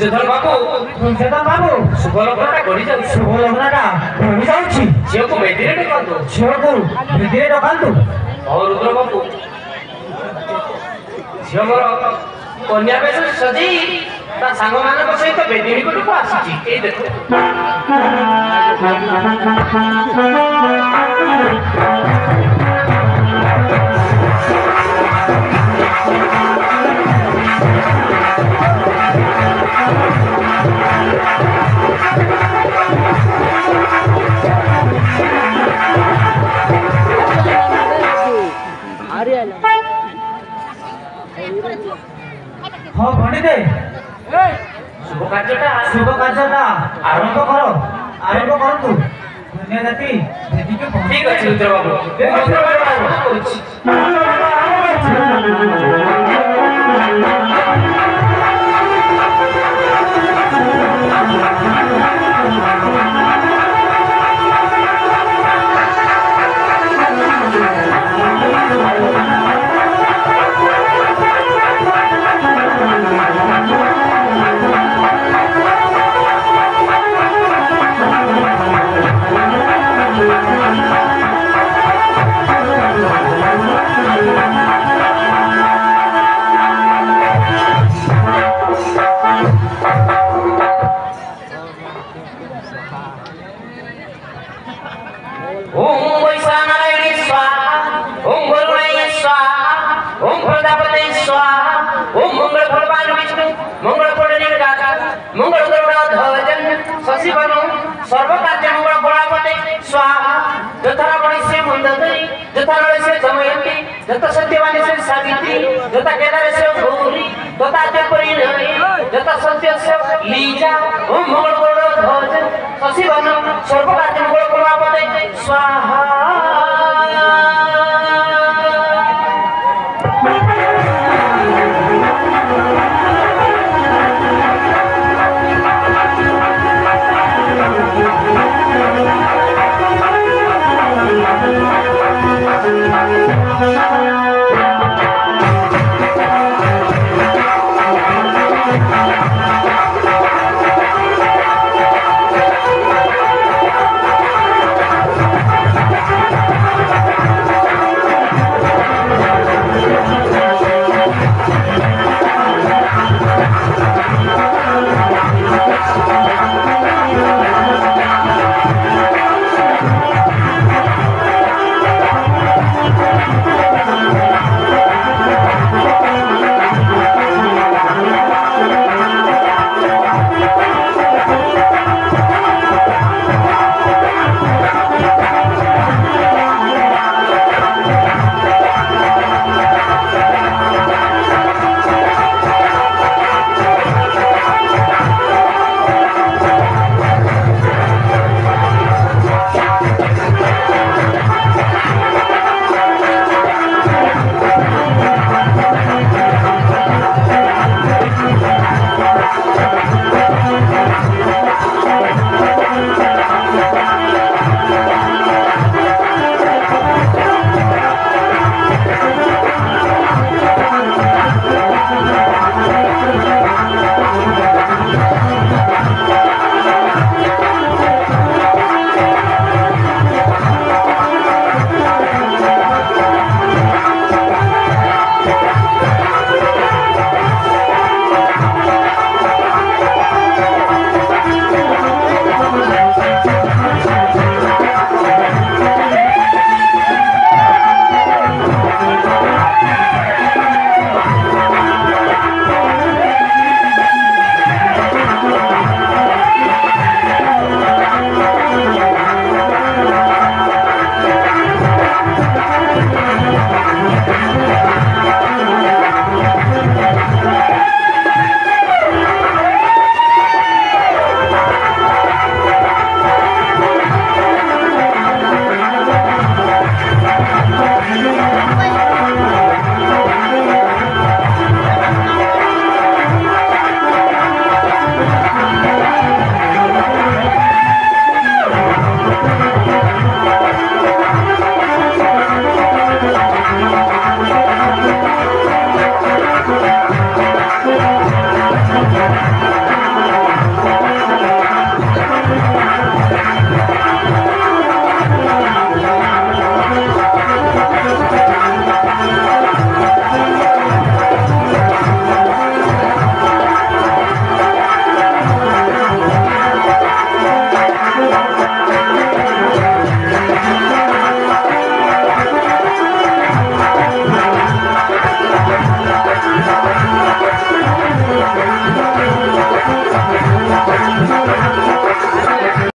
ଦୁର୍ଯ୍ୟୋଧନ ବାବୁ ଦୁର୍ଯ୍ୟୋଧନ ବାବୁ ଶୁଭ ଲଗ୍ନଟା ଗଢି ଯାଉଛି ଶୁଭ ଲଗ୍ନଟା ଘଡ଼ି ଯାଉଛି ଝିଅକୁ ବେଦିରେ ଡକାନ୍ତୁ ଝିଅକୁ ଭିତରେ ଡକାନ୍ତୁ ହଉ ରୁଦ୍ର ବାବୁ ଝିଅ ମୋର କନ୍ୟା ବେଶ ସଜେଇ ତା ସାଙ୍ଗମାନଙ୍କ ସହିତ ବେଦି ନିକଟକୁ ଆସିଛି ଏଇ ଦେଖ ହଁ ପଣ୍ଡିତେ ভারী আইলাম হ্যাঁ ঘটে দে শুভ কার্যটা শুভ কার্যটা আরম্ভ করো আরম্ভ করন্তু দুনিয়া ঠিক আছে রুদ্রবাবু রুদ্রবাবু धनंजरी जथागणेशे जमयंती जत सत्यवानेशे सावित्री जत केदारेशे गौरी तथा ते परिणय जत सत्यस्य लीजा ओम मंगल भोज ध्वज शशिवनम सर्वकार्यम